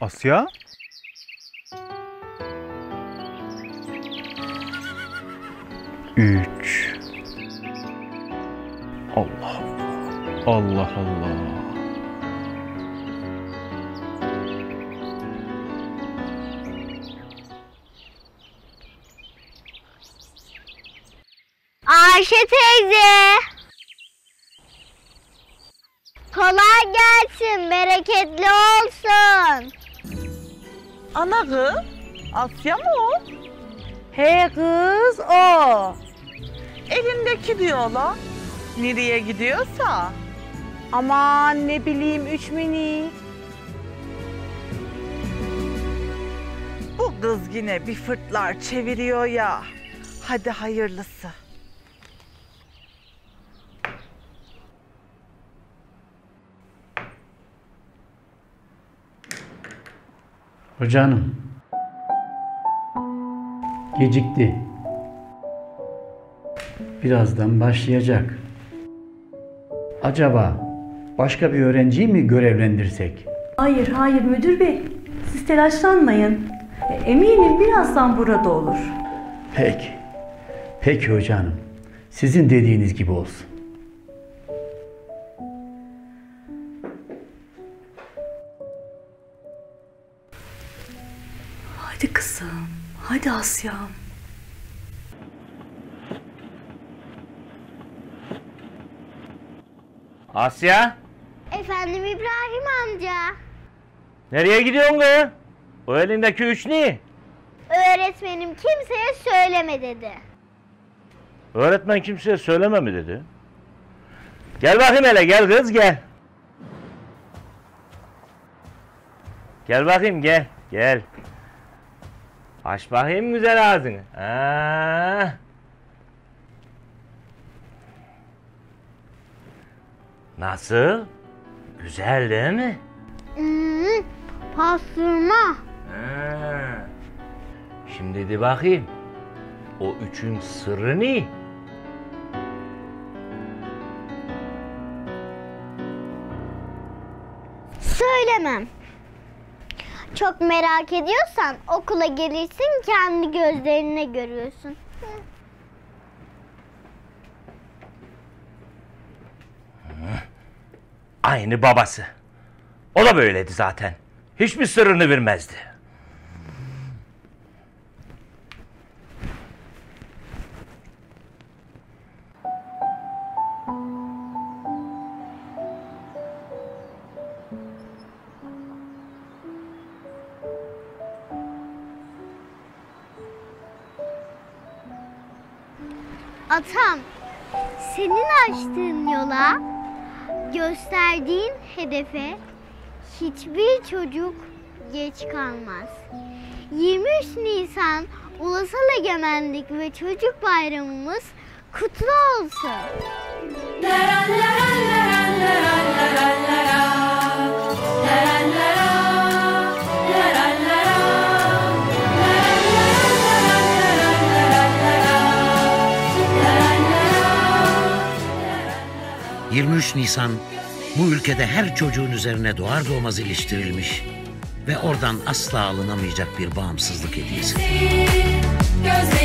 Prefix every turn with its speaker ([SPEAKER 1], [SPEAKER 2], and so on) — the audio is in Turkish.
[SPEAKER 1] Asya? Üç. Allah Allah. Allah Allah.
[SPEAKER 2] Ayşe teyze. Kolay gelsin, bereketli olsun.
[SPEAKER 3] Ana kız, Asya mı o?
[SPEAKER 4] He kız o.
[SPEAKER 3] Elindeki diyorlar. Nereye gidiyorsa.
[SPEAKER 4] Aman ne bileyim üç mini.
[SPEAKER 3] Bu kız yine bir fırtlar çeviriyor ya. Hadi hayırlısı.
[SPEAKER 5] Hocanım. Gecikti. Birazdan başlayacak. Acaba başka bir öğrenciyi mi görevlendirsek?
[SPEAKER 6] Hayır, hayır müdür bey. Siz telaşlanmayın. E, Eminim birazdan burada olur.
[SPEAKER 5] Peki. Peki hocanım. Sizin dediğiniz gibi olsun.
[SPEAKER 6] Hadi kızım, hadi Asya'm.
[SPEAKER 7] Asya,
[SPEAKER 2] Efendim İbrahim amca.
[SPEAKER 7] nereye gidiyorsun kız? O elindeki üç ne?
[SPEAKER 2] Öğretmenim kimseye söyleme dedi.
[SPEAKER 7] Öğretmen kimseye söyleme mi dedi? Gel bakayım hele, gel kız gel. Gel bakayım gel, gel. Aç bakayım güzel ağzını. Ha. Nasıl? Güzel değil mi?
[SPEAKER 2] Hmm, pastırma.
[SPEAKER 7] Ha. Şimdi de bakayım. O üçün sırrı ne?
[SPEAKER 2] Söylemem. Çok merak ediyorsan okula gelirsin kendi gözlerine görüyorsun.
[SPEAKER 7] Aynı babası. O da böyleydi zaten. Hiçbir sırrını vermezdi.
[SPEAKER 2] Atam, senin açtığın yola, gösterdiğin hedefe hiçbir çocuk geç kalmaz. 23 Nisan Ulusal Egemenlik ve Çocuk Bayramımız kutlu olsun.
[SPEAKER 8] Hı. 23 Nisan bu ülkede her çocuğun üzerine doğar doğmaz iliştirilmiş ve oradan asla alınamayacak bir bağımsızlık hediyesi.
[SPEAKER 9] Gözlerimde